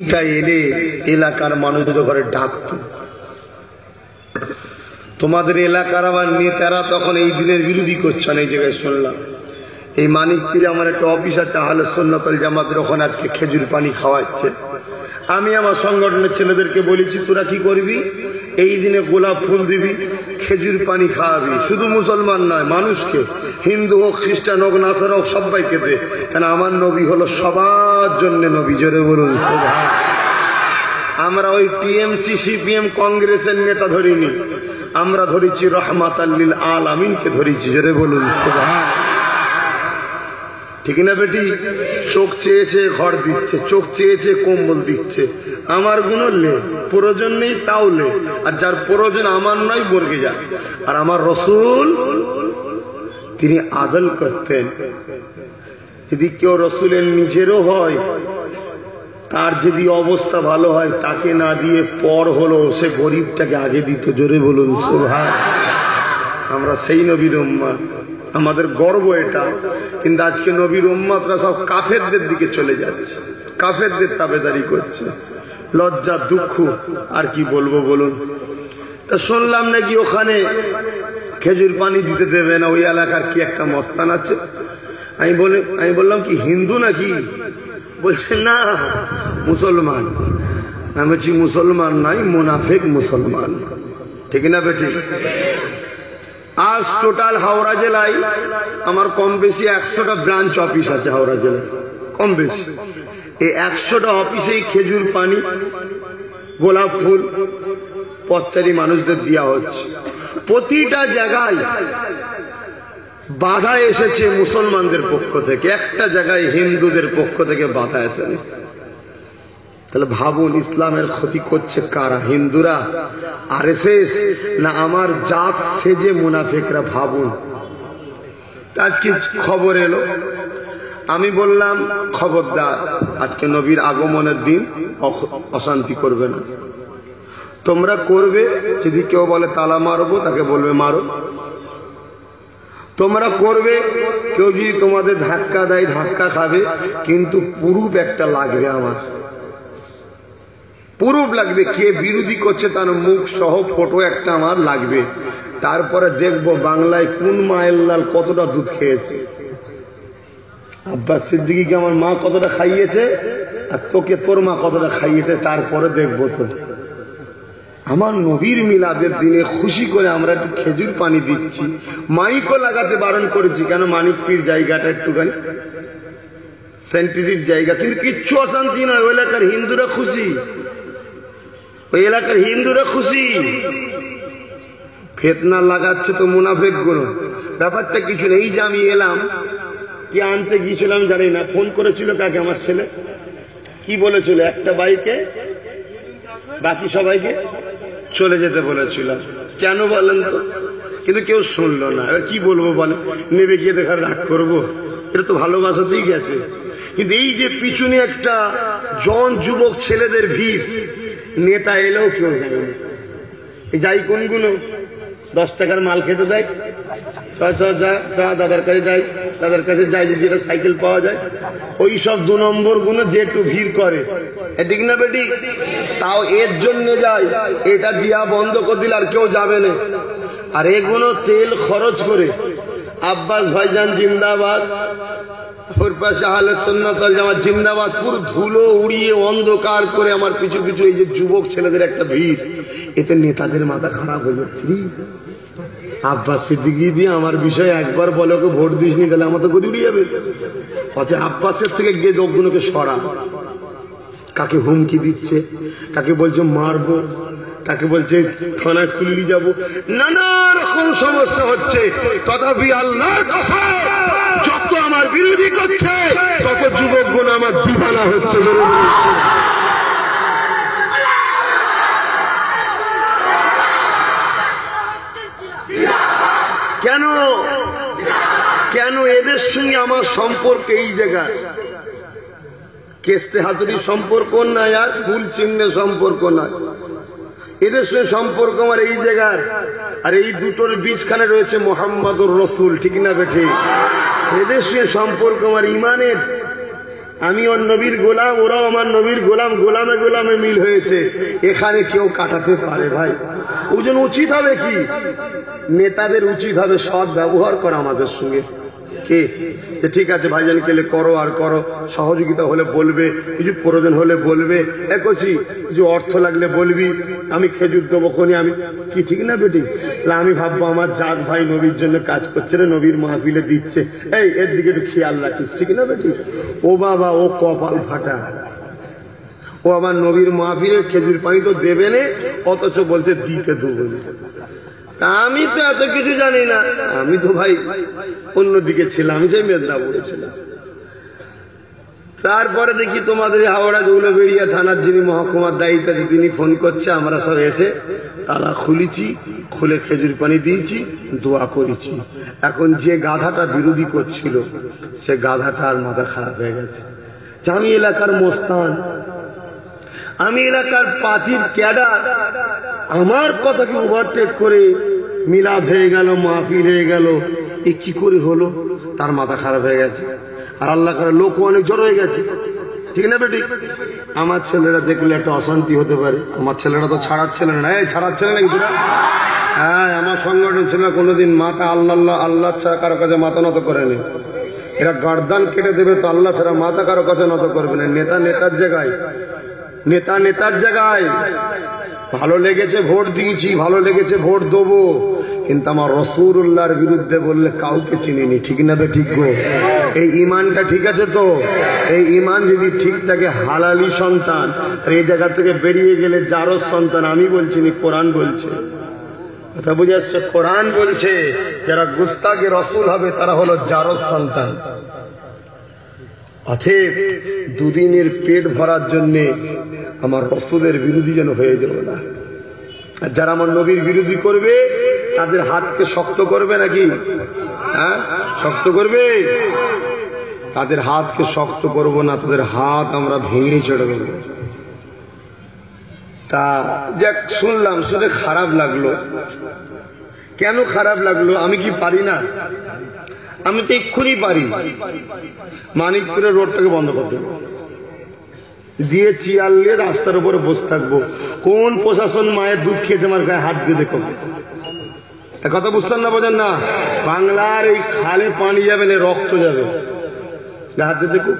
টা এলে এলাকার মানুষদের ঘরে ডাকত। তোমাদের এলাকার আমার নেতারা তখন এই দিনের বিরোধী করছে না এই জায়গায় শুনলাম। এই মানিক পীরে আমার একটা অফিস আছে, আহলে সন্ন্যতল জামাতের, ওখানে আজকে খেজুর পানি খাওয়াচ্ছে। আমি আমার সংগঠনের ছেলেদেরকে বলেছি, তোরা কি করবি? এই দিনে গোলাপ ফুল দিবি, খেজুর পানি খাওয়াবি। শুধু মুসলমান নয়, মানুষকে, হিন্দু হোক, খ্রিস্টান হোক, নাসার হোক, সবাইকে দে। কেন আমার নবী হলো সবার জন্য নবী জোরে বলুন আমরা ওই টিএমসি সিপিএম কংগ্রেসের নেতা ধরিনি। আমরা ধরেছি রহমাত আল্লিল আল আমিনকে ধরেছি, জোরে বলুন ঠিক না বেটি? চোখ চেয়েছে, ঘর দিচ্ছে, চোখ চেয়েছে, কম্বল দিচ্ছে। আমার গুণ লে, প্রয়োজন নেই, তাও লে। আর যার প্রয়োজন আমার নয় বর্গে যা আর আমার রসুল, তিনি আদল করতেন। যদি কেউ রসুলের নিজেরও হয়, তার যদি অবস্থা ভালো হয়, তাকে না দিয়ে পর হলো সে গরিবটাকে আগে দিত। জোরে বলুন সুভাষ আমরা সেই নবীর উম্মাদ। আমাদের গর্ব এটা। কিন্তু আজকে নবীর উম্মাদরা সব কাফেরদের দিকে চলে যাচ্ছে। কাফেরদের তাবেদারি করছে। লজ্জা, দুঃখ, আর কি বলব বলুন। তা শুনলাম নাকি ওখানে খেজুর পানি দিতে দেবে না? ওই এলাকার কি একটা মস্তান আছে? আমি বলে, আমি বললাম কি, হিন্দু নাকি? বলছে, না, মুসলমান। আমি বলছি, মুসলমান নাই, মুনাফেক মুসলমান। ঠিক না বেটি? আজ টোটাল হাওড়া জেলায় আমার কম বেশি একশোটা ব্রাঞ্চ অফিস আছে হাওড়া জেলায়। কম বেশি। এই একশোটা অফিসেই খেজুর পানি, গোলাপ ফুল, পথচারী মানুষদের দেওয়া হচ্ছে। প্রতিটা জায়গায় বাধা এসেছে মুসলমানদের পক্ষ থেকে। একটা জায়গায় হিন্দুদের পক্ষ থেকে বাধা এসেনি তাহলে ভাবুন ইসলামের ক্ষতি করছে কারা? হিন্দুরা? আর না আমার জাত সেজে মুনাফেকরা? ভাবুন। আজকে খবর এলো। আমি বললাম, খবরদার, আজকে নবীর আগমনের দিন অশান্তি করবে না। তোমরা করবে, যদি কেউ বলে তালা মারবো, তাকে বলবে মারো। তোমরা করবে, কেউ যদি তোমাদের ধাক্কা দেয়, ধাক্কা খাবে, কিন্তু পুরুপ একটা লাগবে আমার। পুরুপ লাগবে, কে বিরোধী করছে তার মুখ সহ ফটো একটা আমার লাগবে। তারপরে দেখব বাংলায় কোন মায়ের লাল কতটা দুধ খেয়েছে। আব্বাস সিদ্দিকিকে আমার মা কতটা খাইয়েছে? আর তোকে তোর মা কতটা খাইয়েছে? তারপরে দেখব তো আমার নবীর মিলাদের দিনে খুশি করে আমরা একটু খেজুর পানি দিচ্ছি। মাইকও লাগাতে বারণ করেছি। কেন মানিক পীর জায়গাটা একটুখানি? সেন্টিটিভ জায়গা। কিন্তু কিচ্ছু অশান্তি নয়। ওই এলাকার হিন্দুরা খুশি। ওই এলাকার হিন্দুরা খুশি। ফেতনা লাগাচ্ছে তো মুনাফেকগুলো ব্যাপারটা কিছু নেই। যে আমি এলাম, কি আনতে গিয়েছিলাম জানি না। ফোন করেছিল কাকে? আমার ছেলে। কি বলেছিল? একটা বাইকে বাকি সবাইকে? চলে যেতে বলেছিলাম কেন বলেন তো? কিন্তু কেউ শুনলো না। এবার কি বলব বলে নেবে গিয়ে দেখার রাগ করব? এটা তো ভালোবাসাতেই গেছে। কিন্তু এই যে পিছনে একটা জন যুবক ছেলেদের ভিড়, নেতা এলেও কেউ জানে যাই কোনগুলো, দশ টাকার মাল খেতে দেয়, ছয় ছয় যা দাদার কাছে যাই দাদার কাছে যাই একটা সাইকেল পাওয়া যায়, ওই সব দু নম্বরগুলো একটু ভিড় করে। ঠিক না বেটি? তাও এর জন্য যায় এটা দিয়া বন্ধ করে দিলে আর কেউ যাবে না। আর এগুলো তেল খরচ করে। আব্বাস ভাইজান জিন্দাবাদ। ওর পাশে আহলে সন্ন্যতল জামাত জিন্দাবাদ। পুরো ধুলো উড়িয়ে অন্ধকার করে আমার পিছু পিছু এই যে যুবক ছেলেদের একটা ভিড়। এতে নেতাদের মাথা খারাপ হয়ে যাচ্ছে। আব্বাস সিদ্দিকি দিয়ে আমার বিষয়ে একবার বলে ওকে ভোট দিসনি, তাহলে আমার তো গদি উড়িয়ে যাবে। অথবা আব্বাসের থেকে গিয়ে লোকগুলোকে সরা কাকে হুমকি দিচ্ছে, কাকে বলছে মারবো তাকে বলছে থানায় খুললি যাব নানা রকম সমস্যা হচ্ছে। তথাপি আল্লাহর কথা যত আমার বিরোধী করছে, তত যুবক গুণ আমার দিবানা হচ্ছে বলে মনে হচ্ছে। কেন? কেন এদের সঙ্গে আমার সম্পর্ক এই জায়গা? কেস্তে হাতুড়ির সম্পর্ক নাই আর ভুল চিহ্নে সম্পর্ক নাই। এদের সঙ্গে সম্পর্ক আমার এই জায়গার। আর এই দুটোর বীজখানে রয়েছে মোহাম্মদুর রসুল, ঠিক না বেঠে? এদের সঙ্গে সম্পর্ক আমার ইমানের। আমি ওর নবীর গোলাম, ওরাও আমার নবীর গোলাম, গোলামে গোলামে মিল হয়েছে। এখানে কেউ কাটাতে পারে ভাই। ওই জন্য উচিত হবে কি? নেতাদের উচিত হবে সদ ব্যবহার করা আমাদের সঙ্গে। কে? ঠিক আছে ভাইজান কেলে করো আর করো, সহযোগিতা হলে বলবে, কিছু প্রয়োজন হলে বলবে। একছি কিছু অর্থ লাগলে বলবি, আমি খেজুর দেবো খনি, আমি কি ঠিক না বেটি? তাহলে আমি ভাববো আমার জাত ভাই নবীর জন্য কাজ করছে রে, নবীর মাহফিলে দিচ্ছে। এই, এর দিকে একটু খেয়াল রাখিস, ঠিক না বেটি? ও বাবা, ও কপাল ফাটা। ও আমার নবীর মাহফিলে খেজুর পানি তো দেবে নে, অথচ বলছে দিতে দেবো আমি তো এত কিছু জানি না। আমি তো ভাই অন্যদিকে ছিলাম, সেই মেদিনীপুরে ছিলাম। তারপরে দেখি তোমাদের হাওড়া জৌলবেড়িয়া থানার যিনি মহকুমার দায়িত্ব তিনি ফোন করছে, আমরা সব এসে তালা খুলেছি, খুলে খেজুর পানি দিয়েছি, দোয়া করেছি। এখন যে গাধাটা বিরোধী করছিল, সে গাধাটা আর মাথা খারাপ হয়ে গেছে। আমি এলাকার মোস্তান আমি এলাকার পাতির ক্যাডার। আমার কথাকে ওভারটেক করে মিলাদ হয়ে গেল, মাহফিল হয়ে গেল। এ কি করে হলো? তার মাথা খারাপ হয়ে গেছে। আর আল্লাহ করে লোক অনেক জড় হয়ে গেছে। ঠিক না বেটি? আমার ছেলেরা দেখলে একটা অশান্তি হতে পারে। আমার ছেলেরা তো ছাড়ার ছেলে না। এই ছাড়ার ছেলে নাকি হ্যাঁ আমার সংগঠন ছিল কোনোদিন মাথা আল্লাহ আল্লাহ আল্লাহ ছাড়া কারও কাছে মাথা নত করেনি। এরা গার্দান কেটে দেবে তো আল্লাহ ছাড়া মাথা কারও কাছে নত করবে না। নেতা নেতার জায়গায় নেতা নেতার জায়গায়। ভালো লেগেছে ভোট দিয়েছি, ভালো লেগেছে ভোট দেবো। কিন্তু আমার রসুরুল্লাহর বিরুদ্ধে বললে কাউকে চিনিনি, ঠিক না বে ঠিক গো? এই ইমানটা ঠিক আছে তো? এই ইমান যদি ঠিক থাকে, হালালি সন্তান। আর এই জায়গা থেকে বেরিয়ে গেলে যারও সন্তান, আমি বলছি নি, কোরআন বলছে। কথা বুঝে আসছে কোরআন বলছে, যারা গুস্তাকে রসুল হবে, তারা হলো জারদ সন্তান। অথেব দুদিনের পেট ভরার জন্যে আমার রসুলের বিরোধী যেন হয়ে যাবে না। আর যারা আমার নবীর বিরোধী করবে, তাদের হাতকে শক্ত করবে নাকি? হ্যাঁ? শক্ত করবে? তাদের হাতকে শক্ত করব না, তাদের হাত আমরা ভেঙে চড়ে দেবো। তা যাক, শুনলাম, শুনে খারাপ লাগল। কেন খারাপ লাগল আমি কি পারি না? আমি তো এক্ষুনি পারি। মানিকপুরের রোডটাকে বন্ধ করতে দেবো। দিয়ে চিয়াল নিয়ে রাস্তার উপরে বসে থাকব। কোন প্রশাসন মায়ের দুধ খেয়ে আমার গায়ে হাত দিয়ে দেখো? কথা বুঝছেন না, বোঝেন না? বাংলার এই খালে পানি যাবে না, রক্ত যাবে। হাত দিয়ে দেখুক।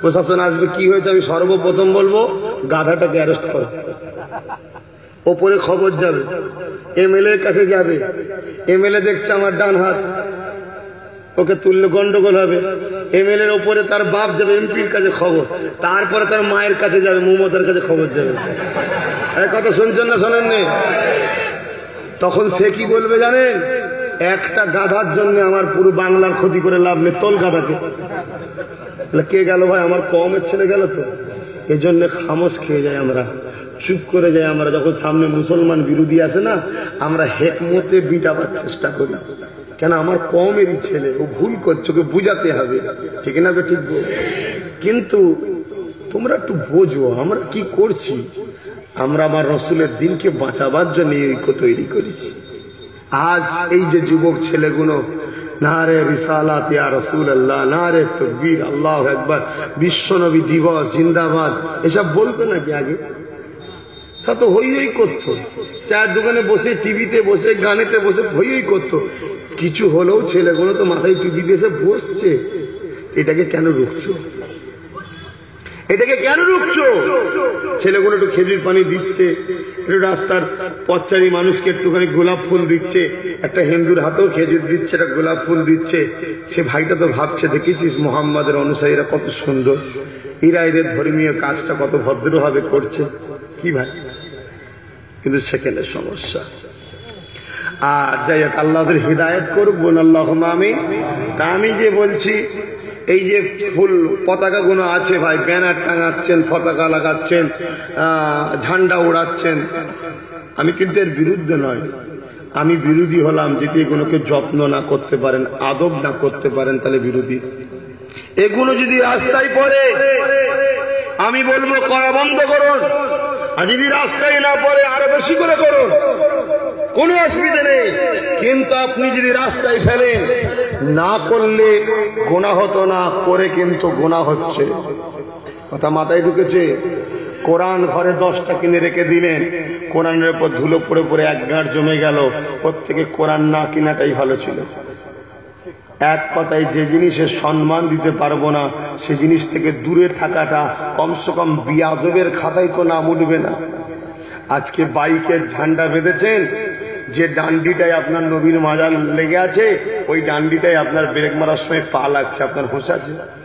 প্রশাসন আসবে, কি হয়েছে আমি সর্বপ্রথম বলব, গাধাটাকে অ্যারেস্ট করো। ওপরে খবর যাবে। এমএলএ কাছে যাবে। এমএলএ দেখছে আমার ডান হাত। ওকে তুললে গন্ডগোল হবে। এমএলএর ওপরে তার বাপ যাবে, এমপির কাছে খবর। তারপরে তার মায়ের কাছে যাবে, মমতার কাছে খবর যাবে। কথা শুনছেন না শোনেননি? তখন সে কি বলবে জানেন? একটা গাধার জন্য আমার পুরো বাংলার ক্ষতি করে লাভ নেই, তোল গাধাকে। কে গেল ভাই? আমার কমের ছেলে গেল তো। এজন্য খামোশ খেয়ে যাই আমরা। চুপ করে যাই আমরা। যখন সামনে মুসলমান বিরোধী আসে না, আমরা হেকমতে বিটাবার চেষ্টা করি। কেন আমার কমেরই ছেলে, ও ভুল করছে, ওকে বুঝাতে হবে। ঠিক না ঠিক কিন্তু তোমরা একটু বোঝো, আমরা কি করছি? আমরা আমার রসুলের দিনকে বাঁচাবার জন্য ঐক্য তৈরি করেছি। আজ এই যে যুবক ছেলেগুলো না রে রিসালাত রসুল আল্লাহ না রে তকবীর, আল্লাহ একবার বিশ্বনবী দিবস, জিন্দাবাদ, এসব বলতো নাকি আগে? তা তো হই হই করতো। চায়ের দোকানে বসে টিভিতে বসে, গানেতে বসে হই হই করতো। কিছু হলেও ছেলেগুলো তো মাথায় টিভি দিয়ে বসছে। এটাকে কেন রুখছো? এটাকে কেন রুখছো? ছেলেগুলো একটু খেজুর পানি দিচ্ছে, একটু রাস্তার পথচারী মানুষকে একটুখানি গোলাপ ফুল দিচ্ছে, একটা হিন্দুর হাতেও খেজুর দিচ্ছে, একটা গোলাপ ফুল দিচ্ছে। সে ভাইটা তো ভাবছে, দেখেছিস মোহাম্মদের অনুসারীরা কত সুন্দর? এরা এদের ধর্মীয় কাজটা কত ভদ্রভাবে করছে। কি ভাই? কিন্তু সেখানে সমস্যা। আর যাই হোক, আল্লাহদের হৃদায়ত করব আল্লাহ আমি তা আমি যে বলছি, এই যে ফুল পতাকা গুলো আছে ভাই, ব্যানার টাঙাচ্ছেন, পতাকা লাগাচ্ছেন ঝান্ডা উড়াচ্ছেন, আমি কিন্তু এর বিরুদ্ধে নয়। আমি বিরোধী হলাম যদি এগুলোকে যত্ন না করতে পারেন, আদব না করতে পারেন, তাহলে বিরোধী। এগুলো যদি রাস্তায় পড়ে, আমি বলব, করা বন্ধ করুন। আর যদি রাস্তায় না পড়ে, আরও বেশি করে করুন। কোনো অসুবিধা নেই। কিন্তু আপনি যদি রাস্তায় ফেলেন, না করলে গোনা হতো না, করে কিন্তু গোনা হচ্ছে। কথা মাথায় ঢুকেছে? কোরআন ঘরে দশটা কিনে রেখে দিলেন। কোরআনের উপর ধুলো পড়ে পড়ে এক গাঁট জমে গেল। ওর থেকে কোরআন না কিনাটাই ভালো ছিল। এক কথায় যে জিনিসের সম্মান দিতে পারব না, সে জিনিস থেকে দূরে থাকাটা কমসে কম বিয়াদবের খাতায় তো নাম উঠবে না। আজকে বাইকের ঝান্ডা বেঁধেছেন, যে ডান্ডিটায় আপনার নবীন মাজার লেগে আছে, ওই ডান্ডিটায় আপনার ব্রেক মারার সময় পা লাগছে, আপনার হুঁশ আছে।